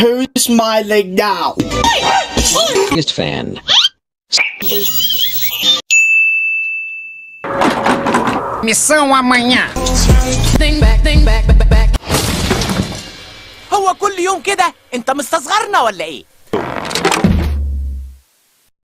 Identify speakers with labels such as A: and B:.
A: Who's smiling now?
B: biggest fan.
C: Missão amanhã.
D: Think back, think back, back, back. هو كل يوم كده انت مستصغرنا ولا ايه